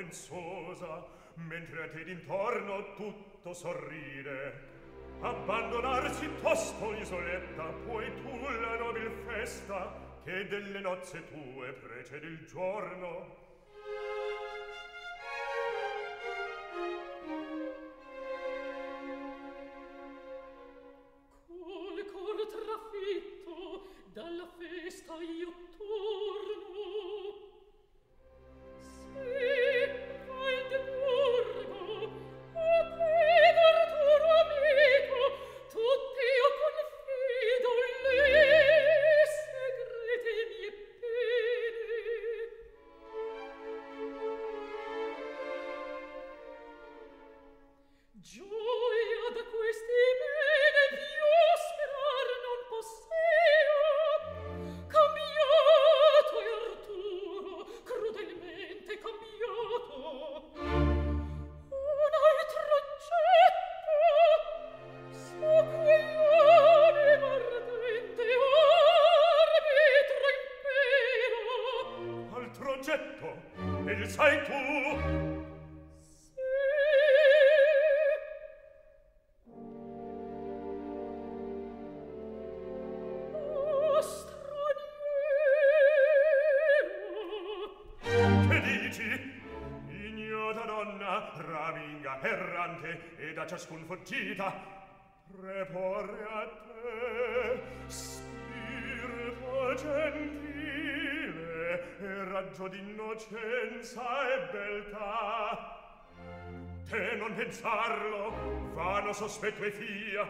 pensosa mentre a te d'intorno tutto sorride. Abbandonarsi tosto l'isoletta poi tu la nobil festa che delle nozze tue precede il giorno. ciascun fuggita repore a te spirito gentile e raggio d'innocenza e beltà. Te non pensarlo vano sospetto e fia.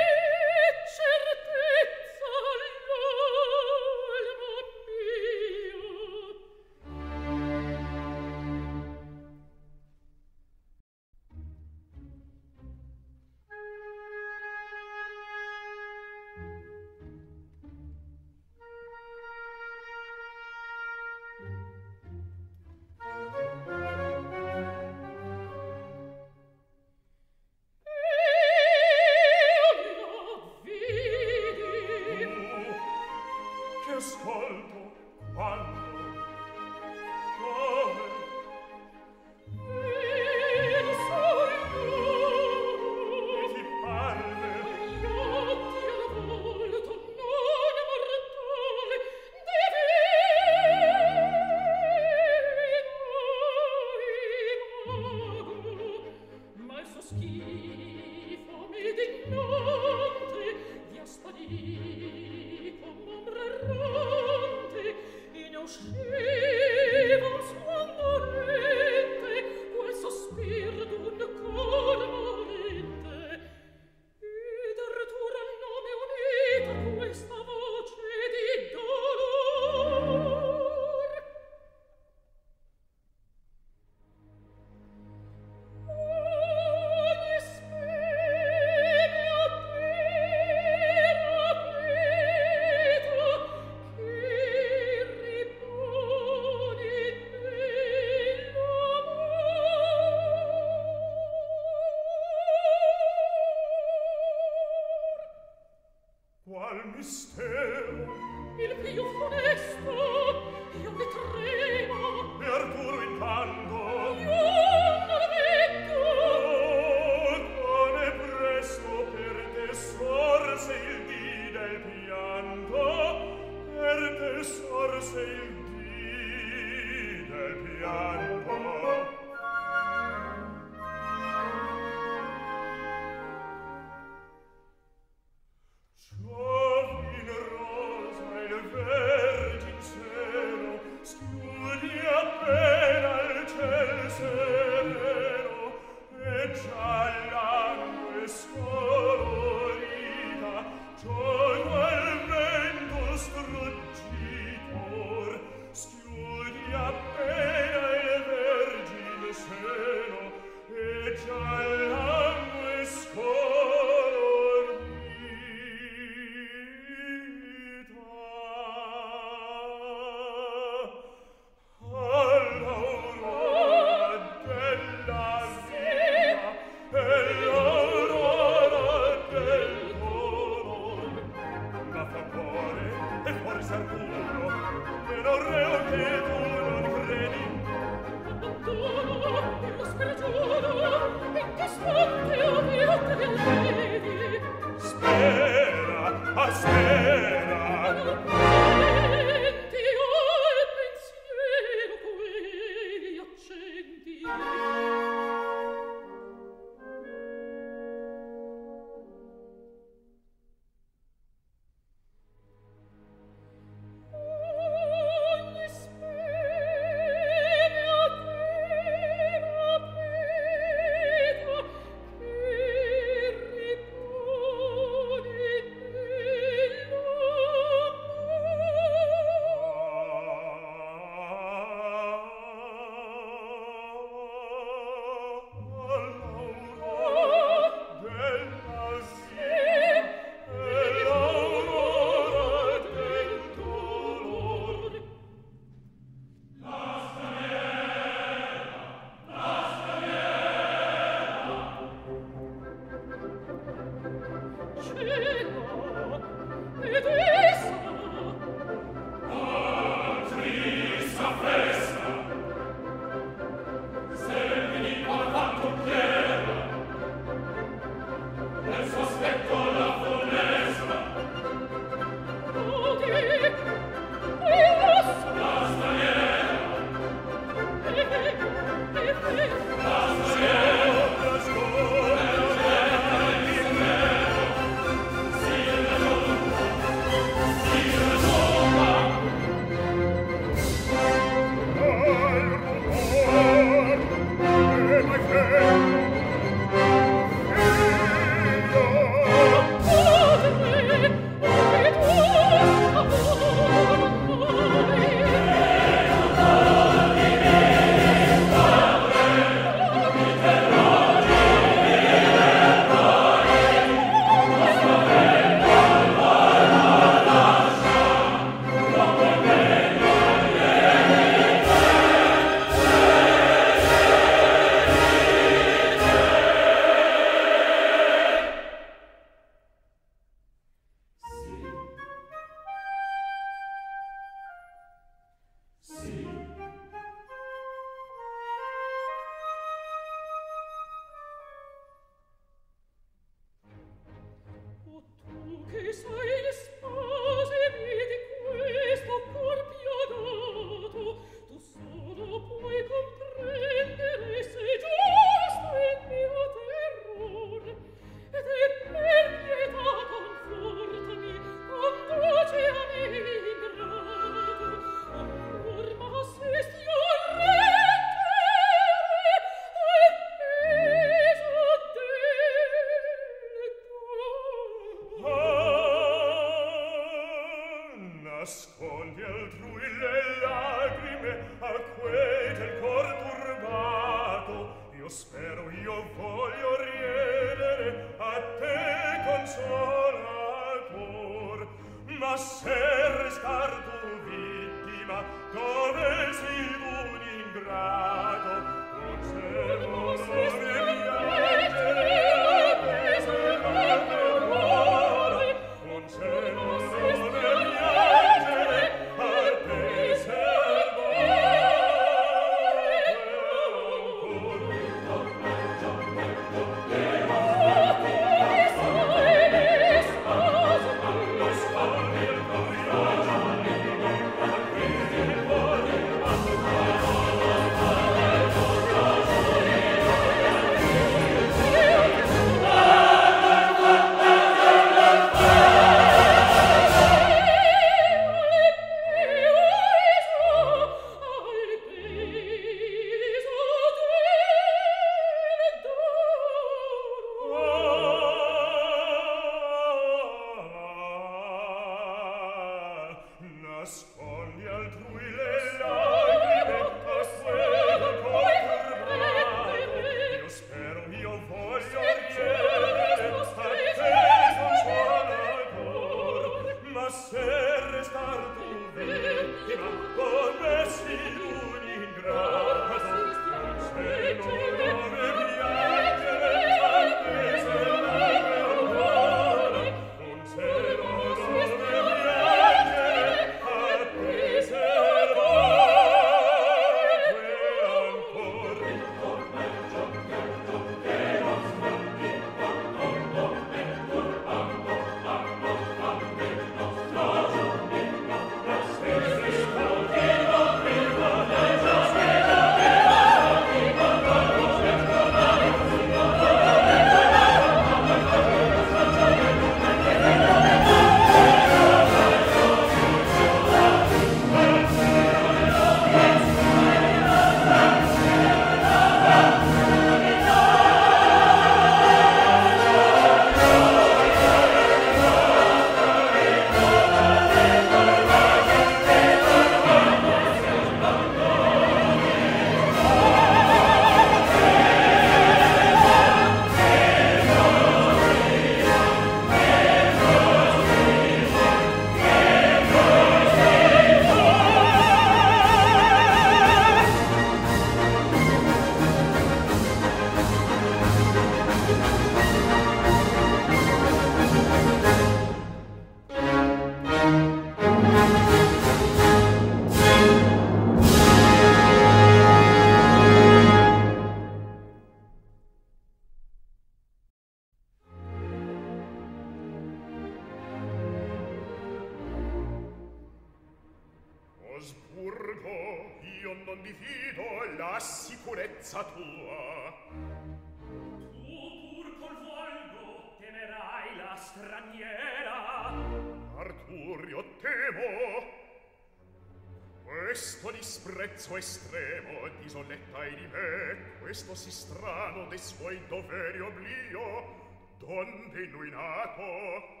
me questo si strano de suoi doveri oblio donde lui nato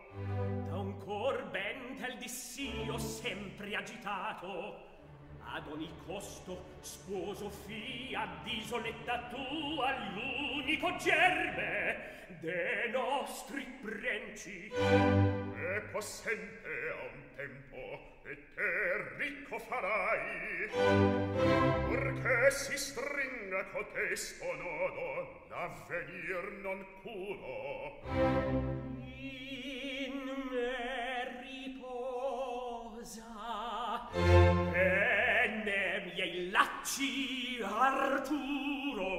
da un cor ben tel dissio sempre agitato ad ogni costo sposo fia d'isoletta tua l'unico germe de nostri prenci. E possente a un tempo e te ricco farai. Purché si stringa cotesto nodo l'avvenir non curo in me riposa e lacci Arturo.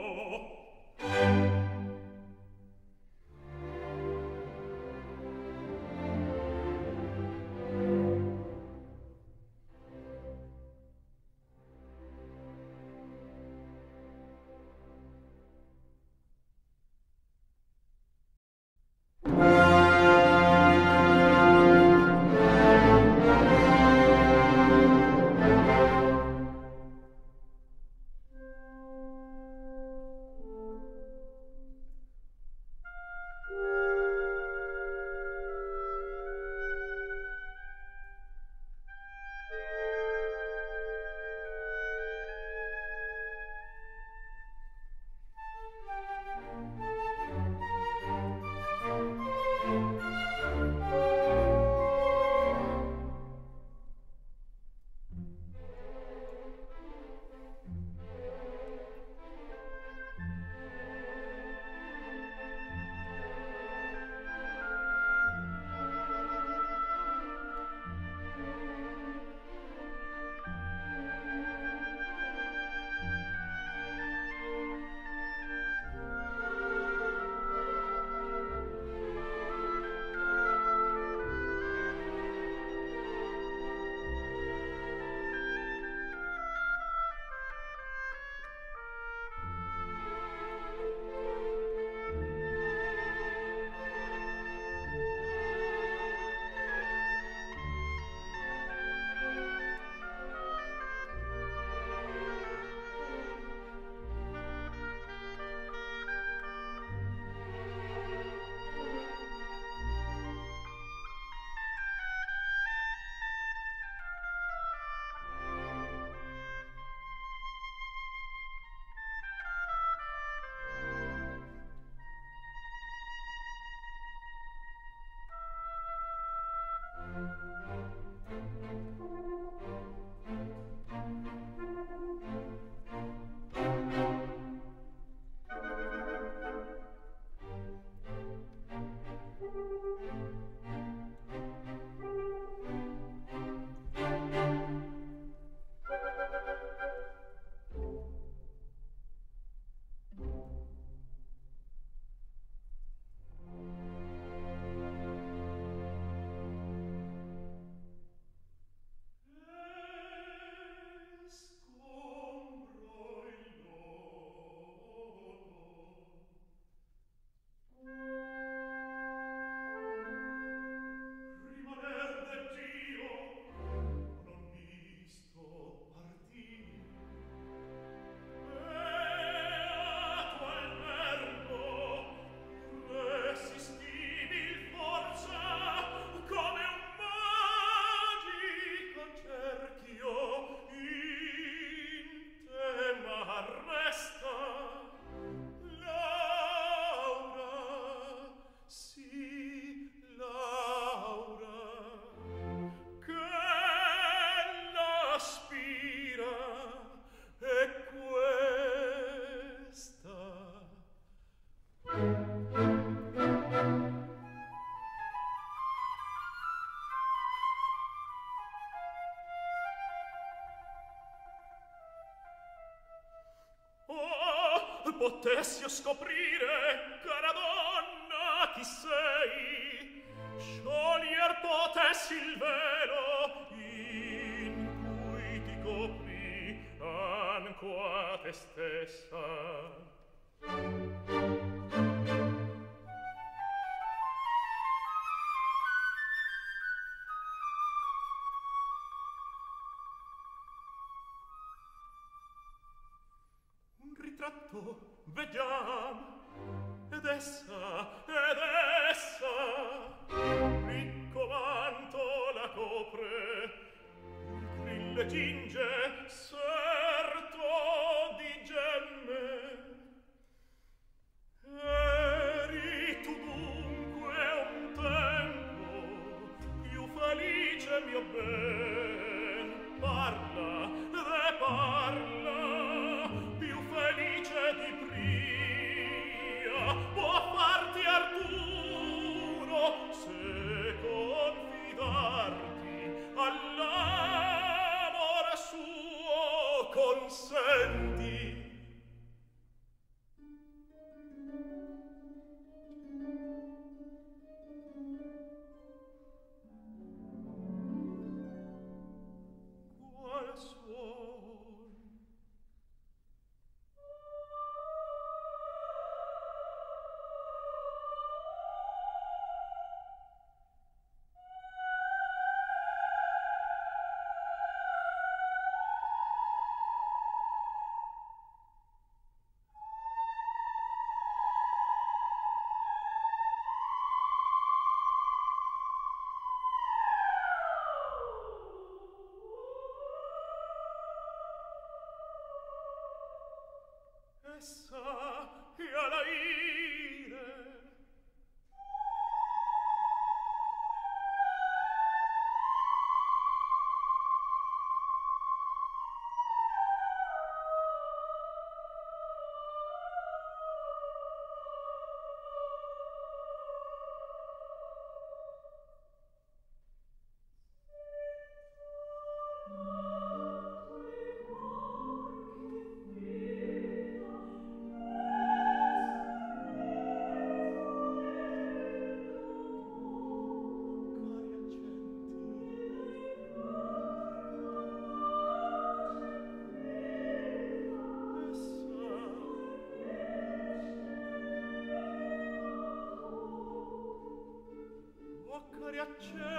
potessio scoprire, cara donna, chi sei, scioglier potessi il velo in cui ti copri anco a te stessa. Essa e alla Church.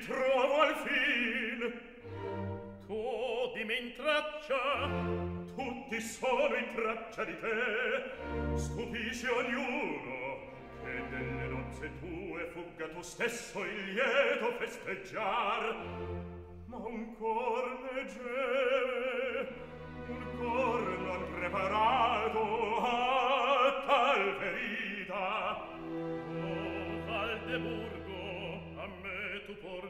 trovo al fin. Tu in traccia tutti sono in traccia di te. Stupisce ognuno che delle nozze tue fugga tu stesso il lieto festeggiar. Ma un cor leggere un cor non preparato a tal ferita. O oh, Valdemur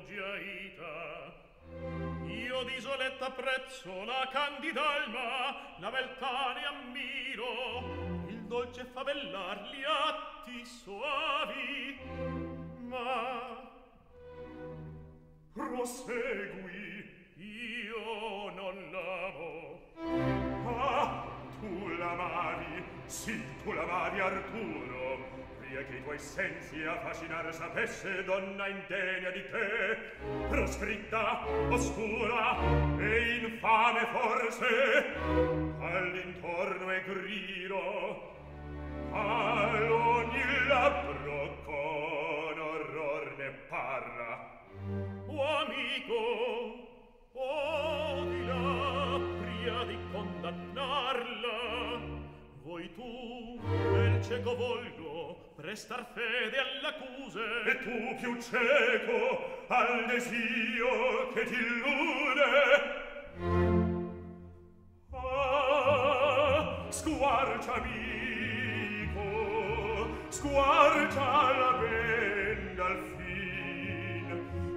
giaita io d'isoletta prezzo la candida alma la beltà ne ammiro. Il dolce favellar gli atti soavi ma prosegui io non l'amo. Ah tu l'amavi sì tu l'amavi Arturo via che i tuoi sensi affascinar sapesse donna indegna di te proscritta oscura e infame forse all'intorno e grido al ogni labbro con orror ne parla. O amico o di là pria di condannarla voi tu nel cieco volto prestar fede all'accuse. E tu più cieco al desio che ti illude. Ah squarcia amico squarcia la benda al fin.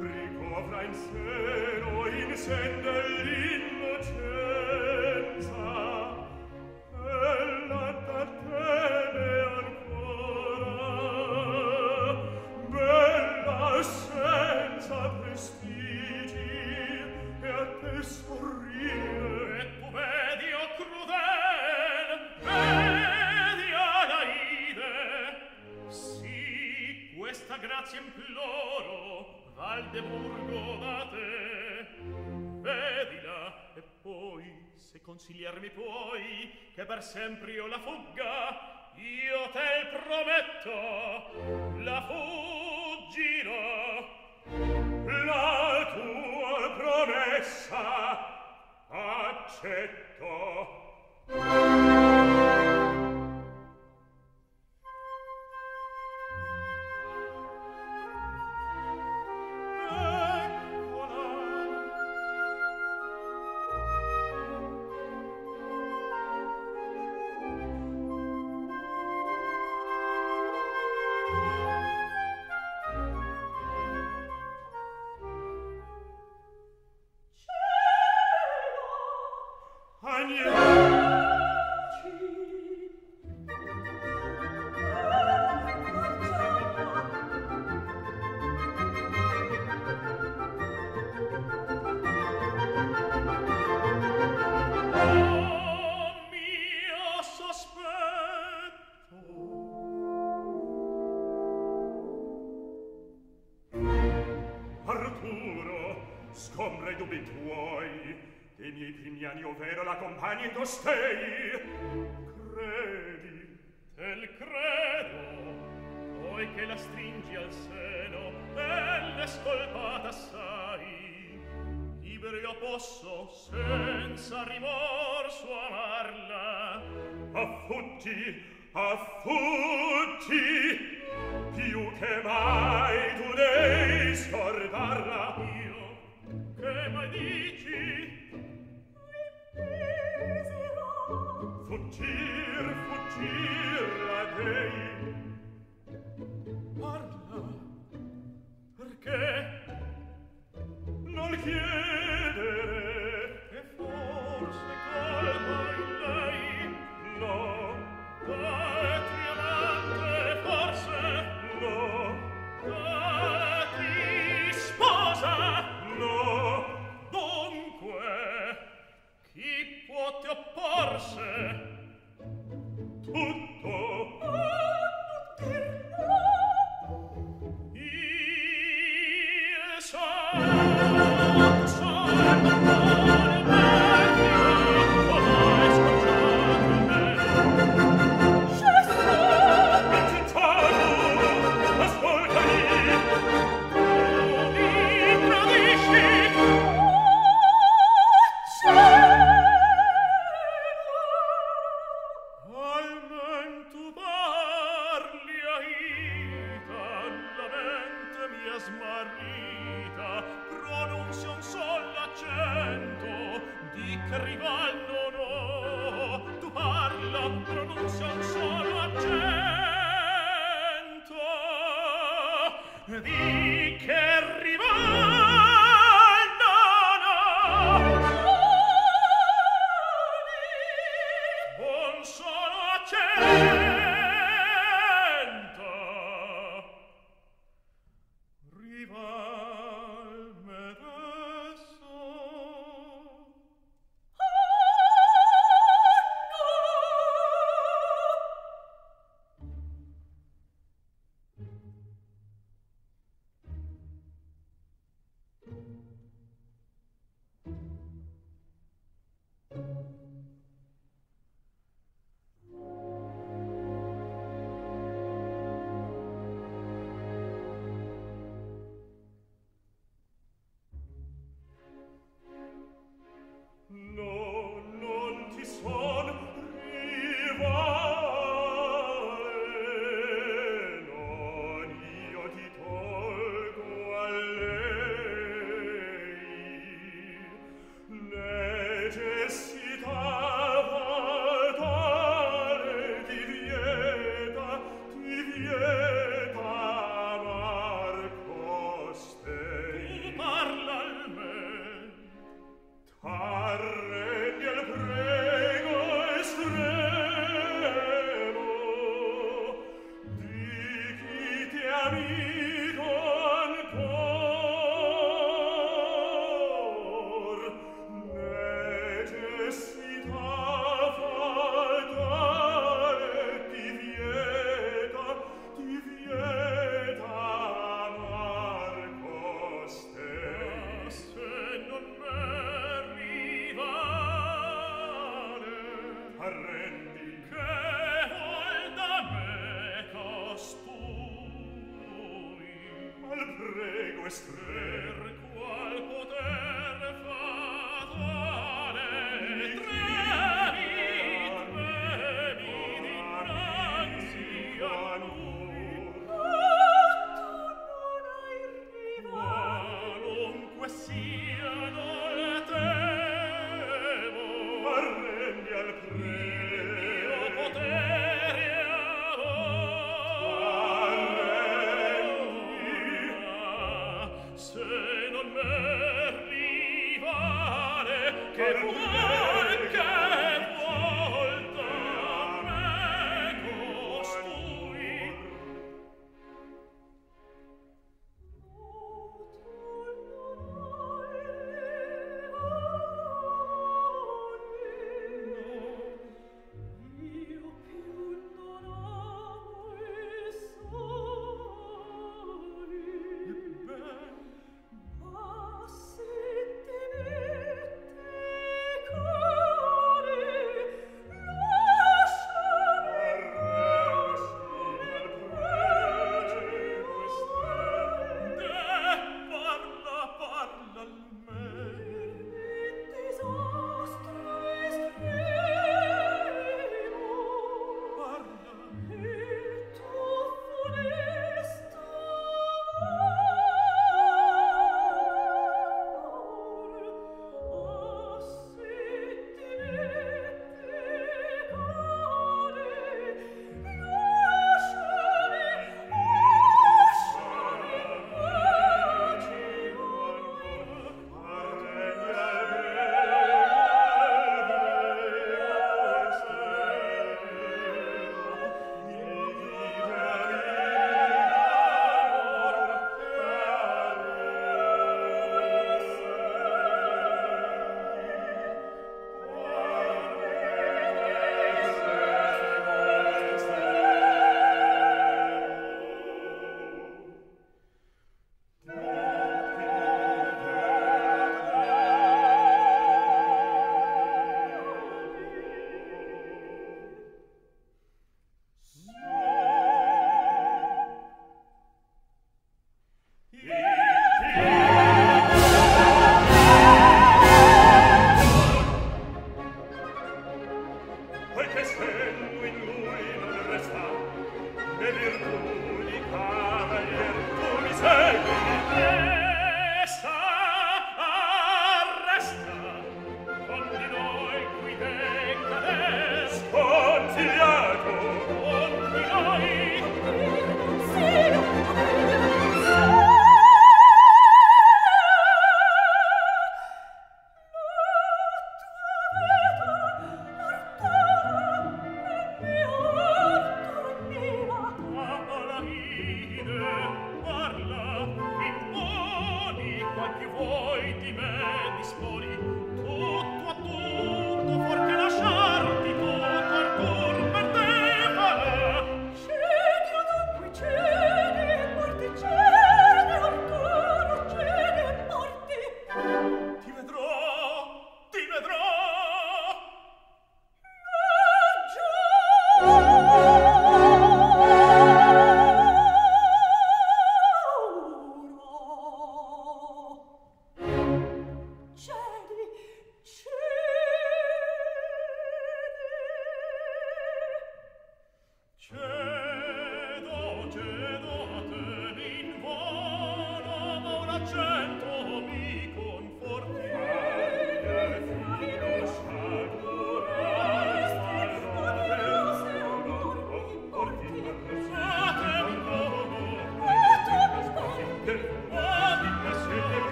Ricopra in seno in sen per sempre io la fugga io te prometto.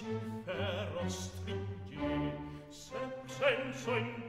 ci ferro stringi, senso in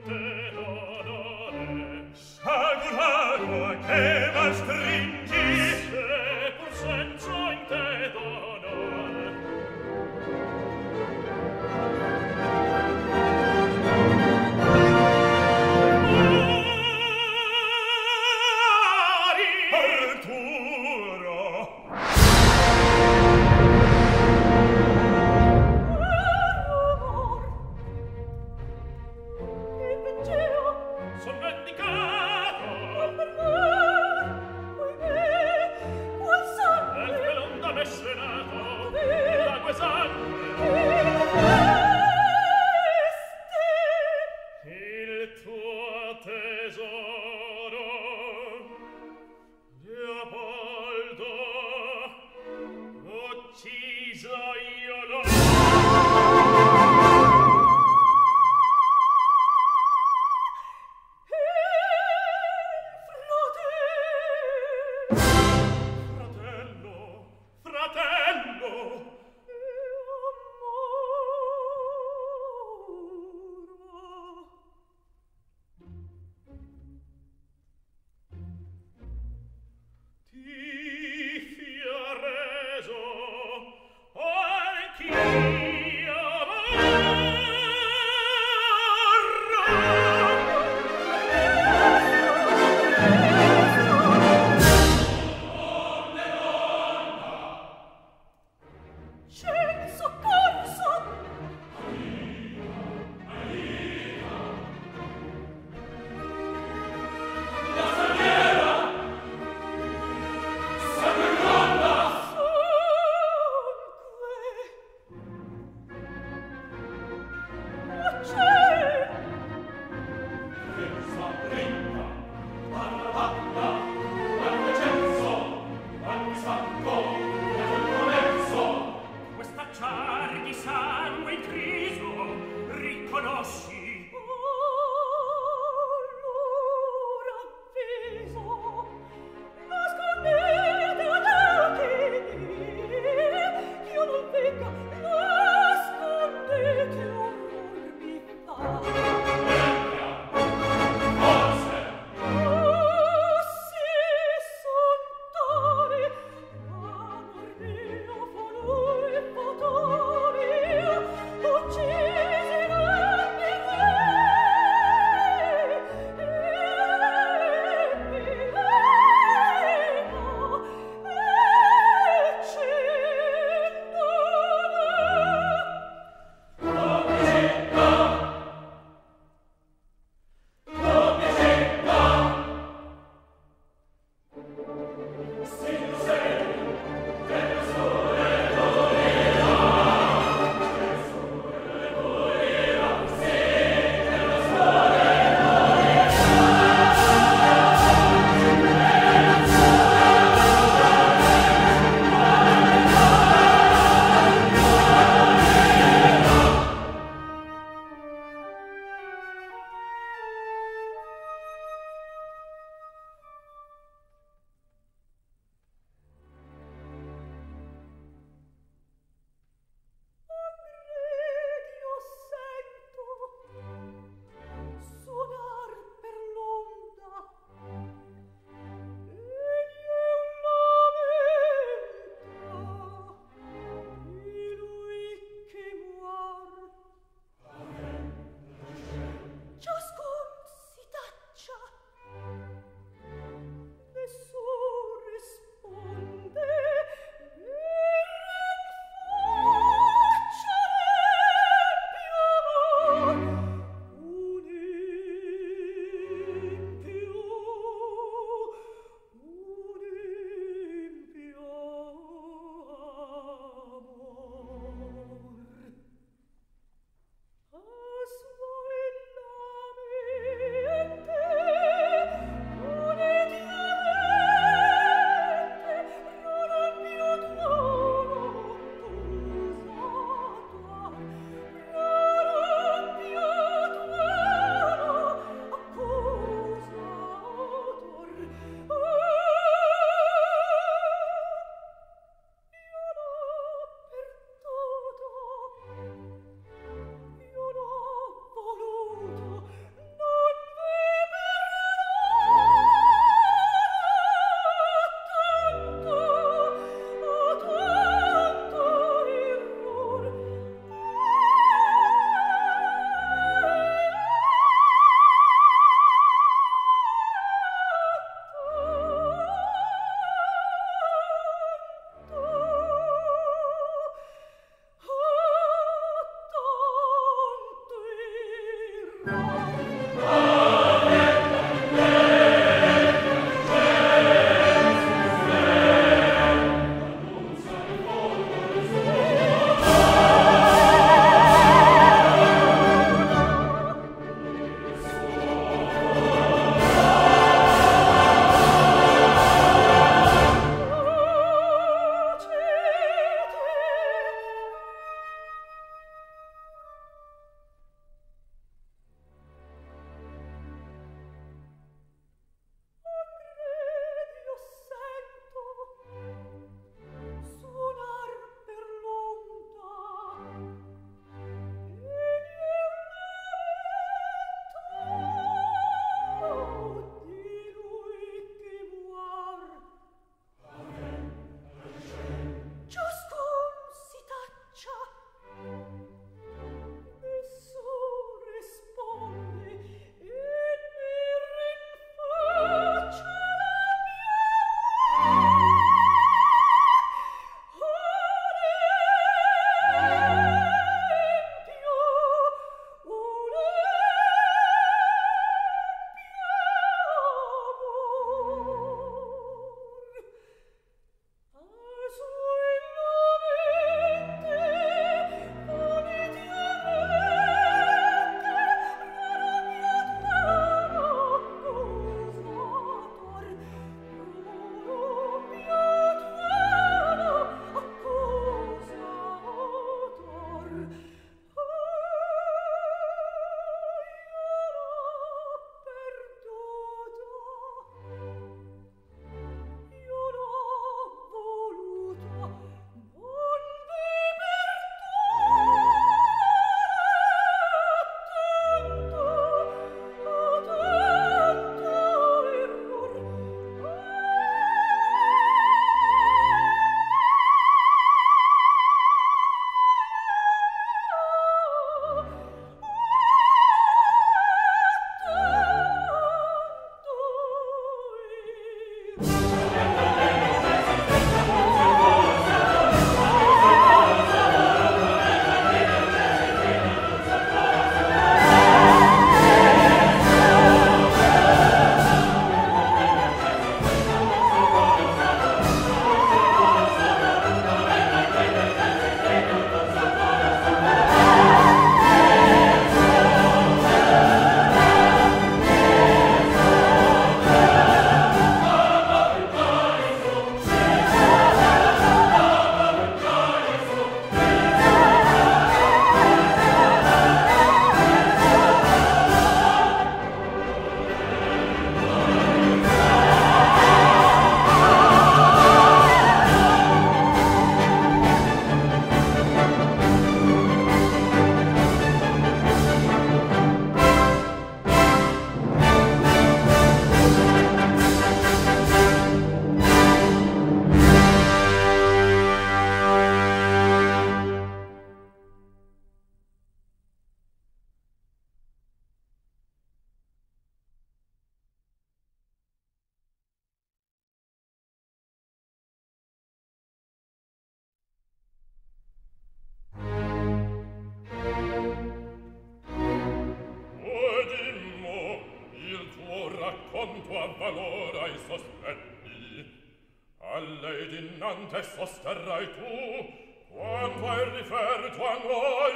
sferrai tu quanto è riferito a noi.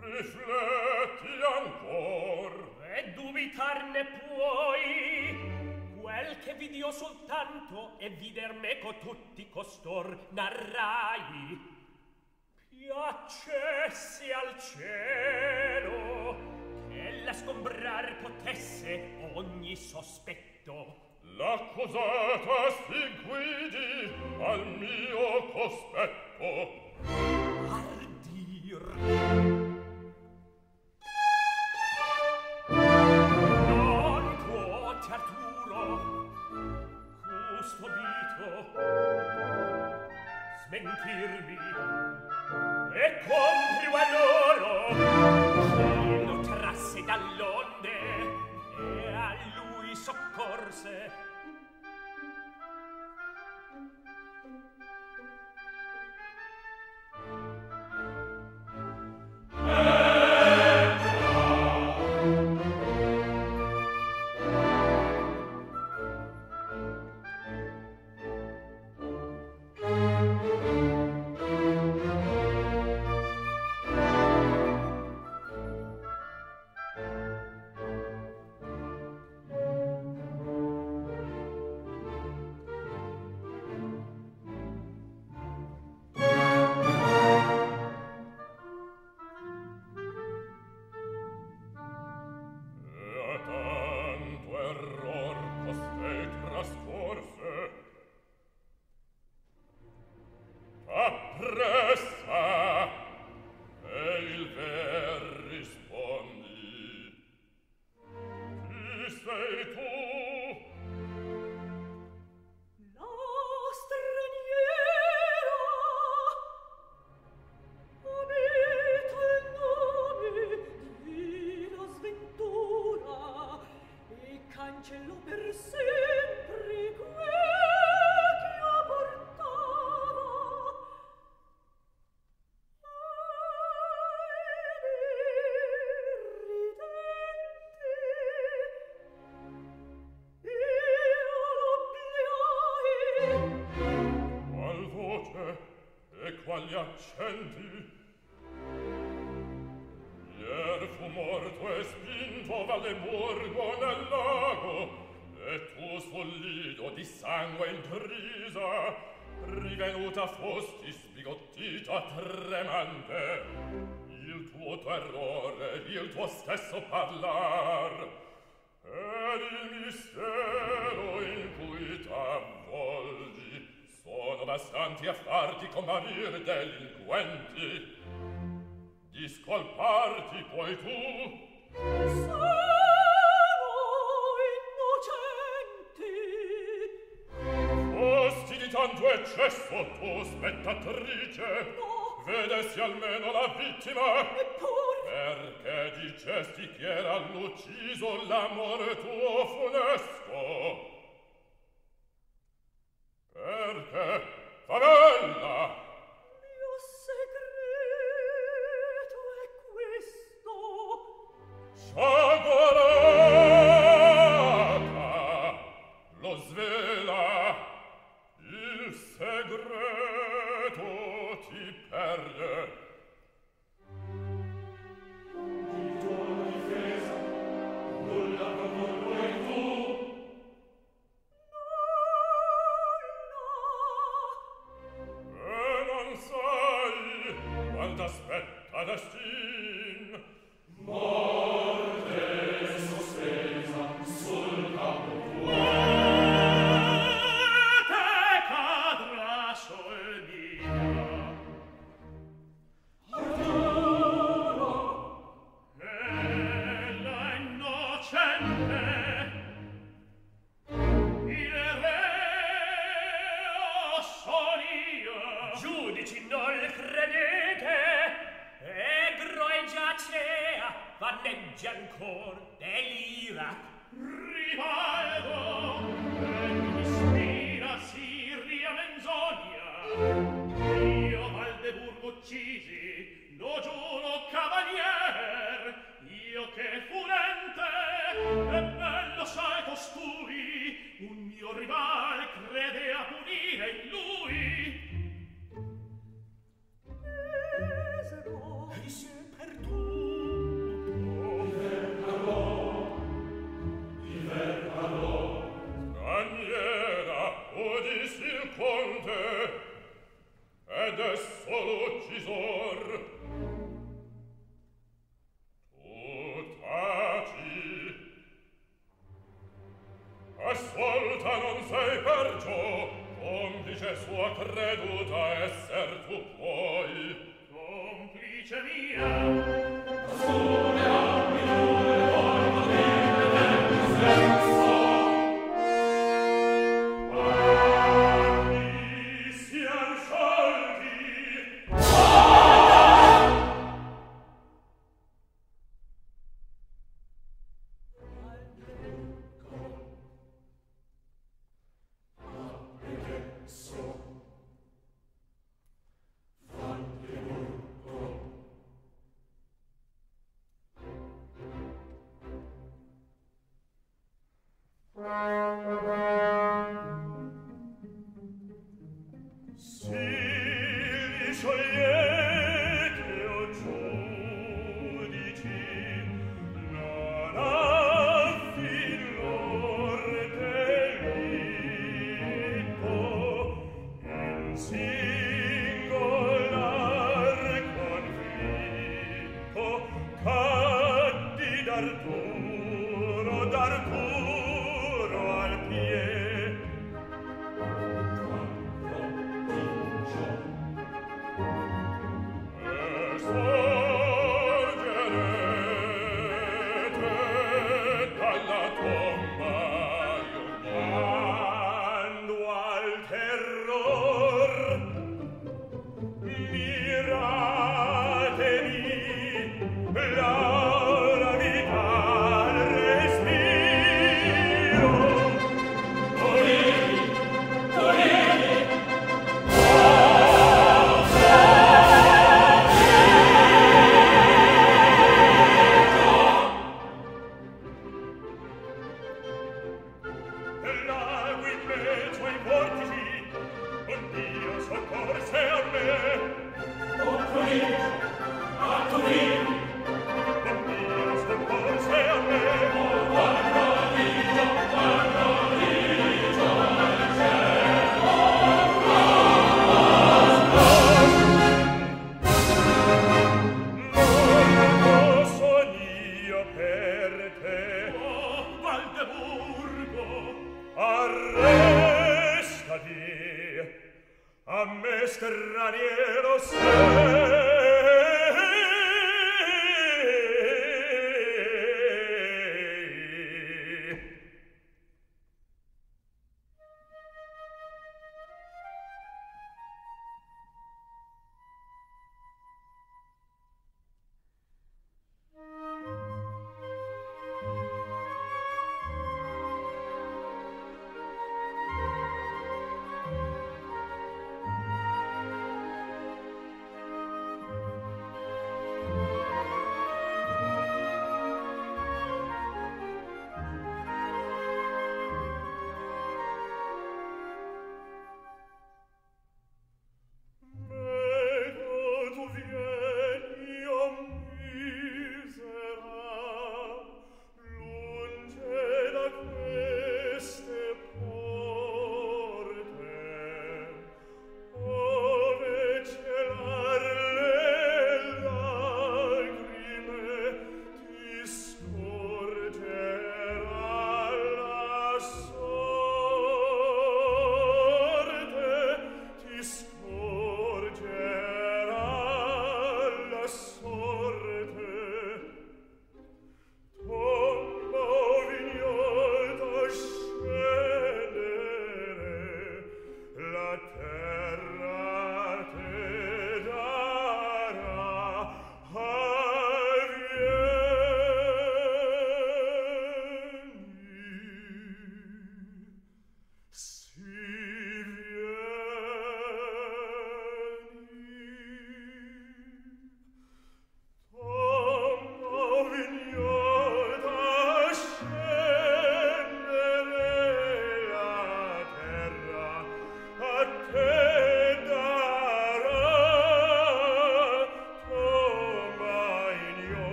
Rifletti ancor. E dubitar ne puoi. Quel che vidio soltanto e vider me co tutti costor narrai. Piacesse al cielo che la sgombrar potesse ogni sospetto. L'accusata si guidi al mio cospetto. Ardir! Non cuote Arturo, custodito, smentirmi e compri valoro, chi lo trasse dall'oro soccorse. accendi Ier fu morto e spinto Valleburgo nel lago E tu sul lido di sangue intrisa Rivenuta fosti sbigottita tremante. Il tuo terrore, il tuo stesso parlar Ed il mistero in cui t'avvolge bastanti a farti comparir delinquenti. Discolparti puoi tu. Sono innocenti. Fosti di tanto eccesso tu spettatrice. No. Vedessi almeno la vittima. Eppur Perché dicesti che era l'ucciso l'amore tuo funesto? Perché? Favella! Mio segreto è questo. Sciagola!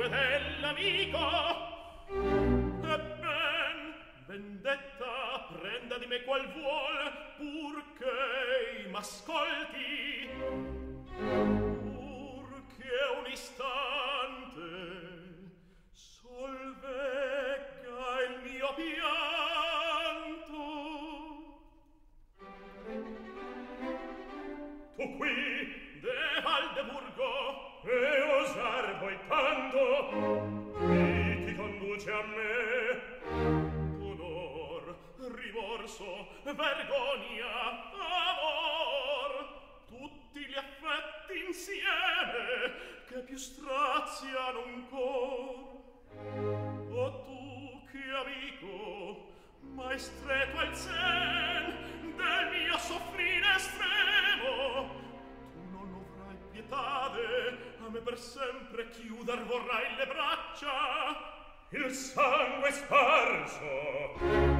sangue dell'amico. Ebben, vendetta prenda di me qual vuol, pur che m'ascolti. Pur che un istante solvegga il mio pianto. rimorso, vergogna, amor, tutti gli affetti insieme che più straziano un cor. O tu che amico, mai stretto al sen del mio soffrire estremo, tu non avrai pietade, a me per sempre chiudar vorrai le braccia, il sangue sparso.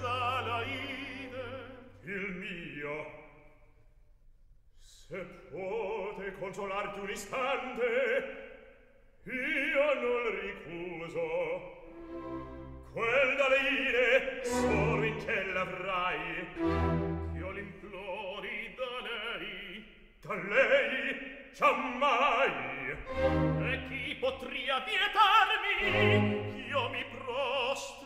Salaide il mio. Se puote consolarti un istante io non ricuso. Quel dalle ire sorricella avrai ch'io l'implori da lei da lei giammai. E chi potria vietarmi io mi prostro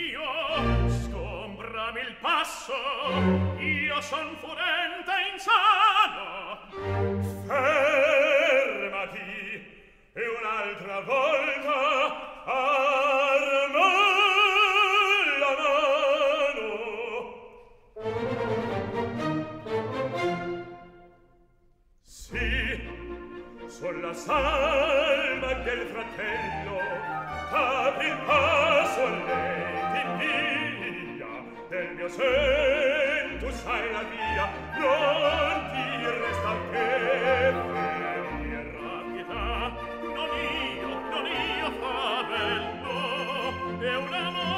Dammi il passo, io son furente e insano. Fermati, e un'altra volta arma la mano. Sì, sulla salma del fratello, apri il passo a lei del mio sen tu sai la via non ti resta che ferira pietà non io non io fa bello è un amore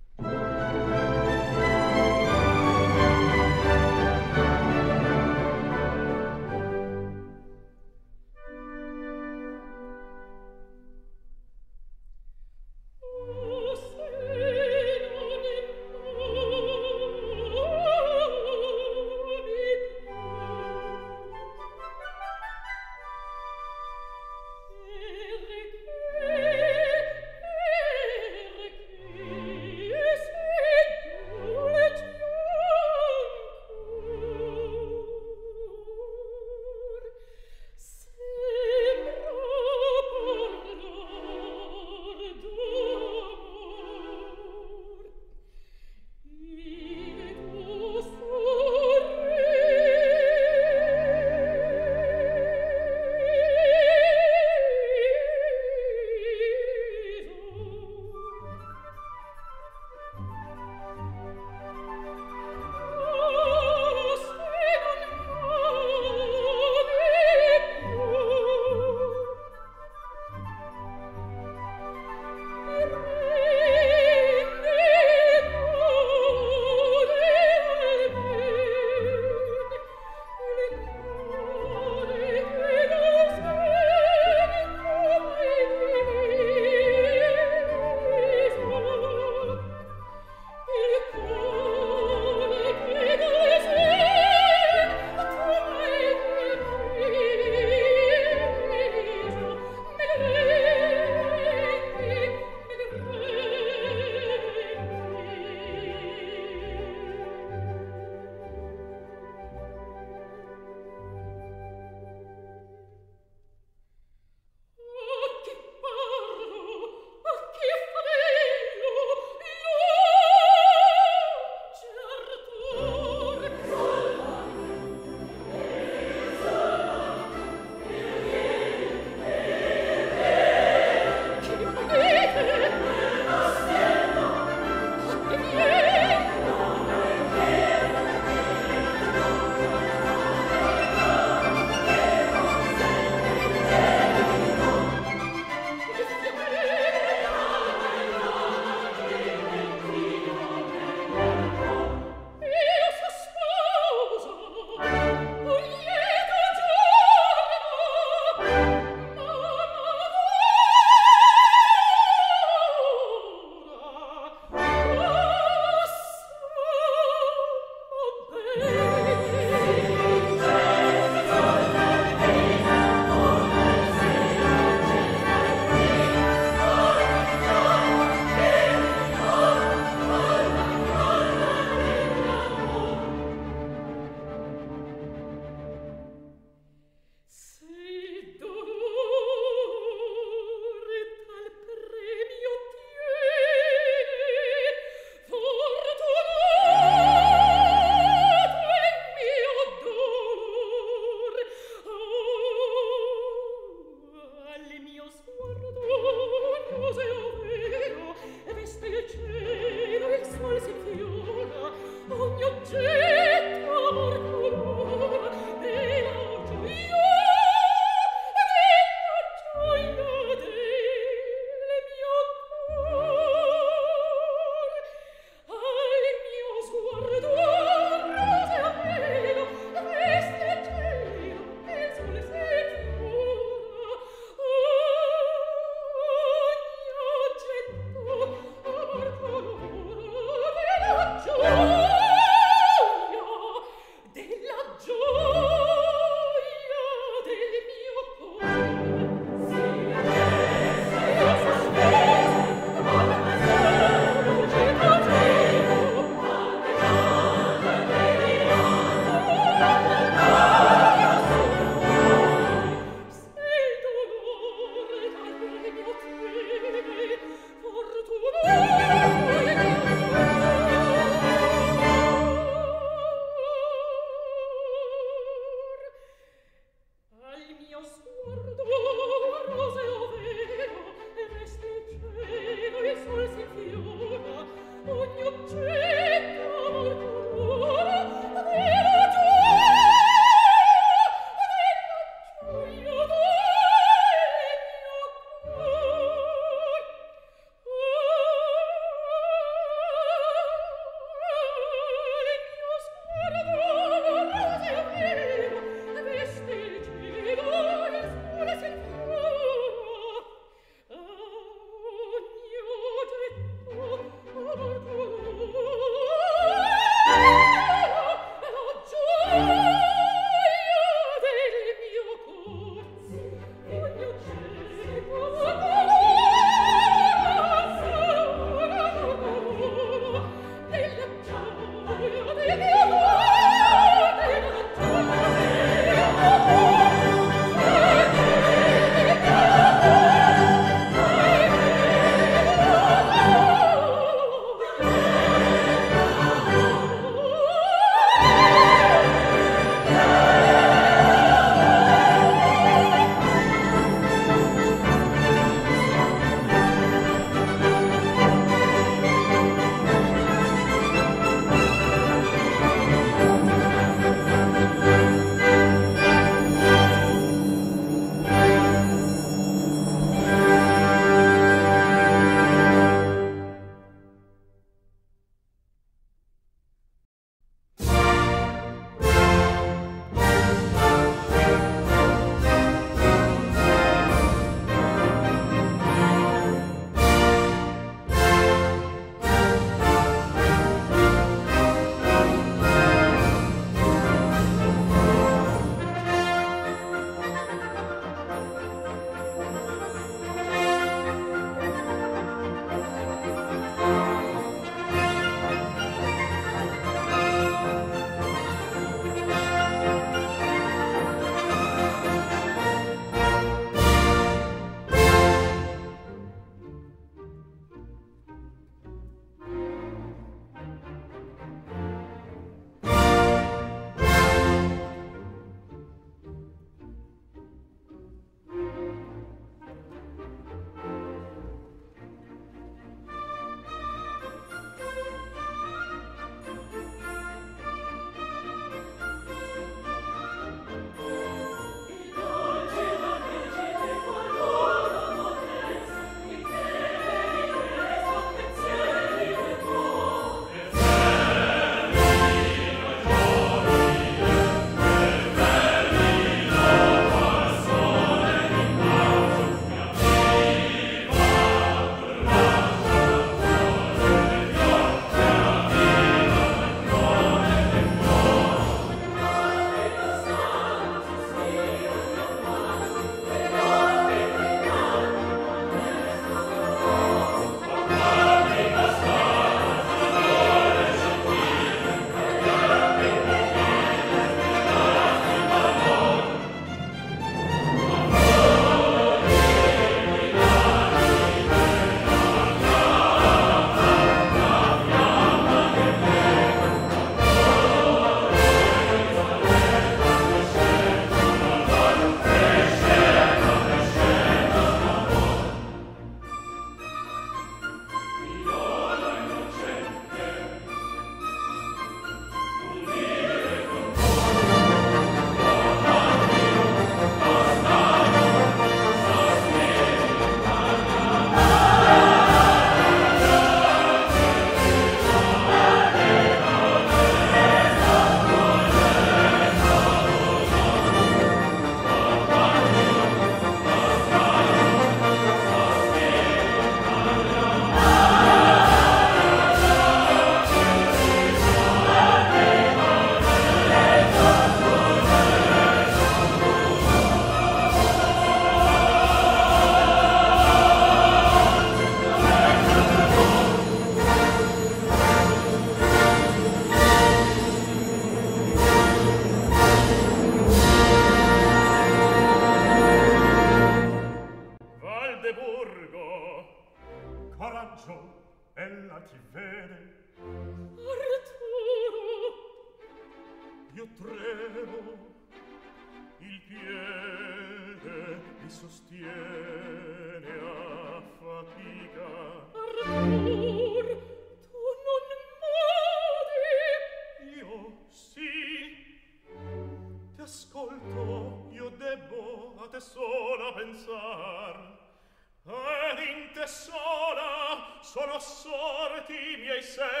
say.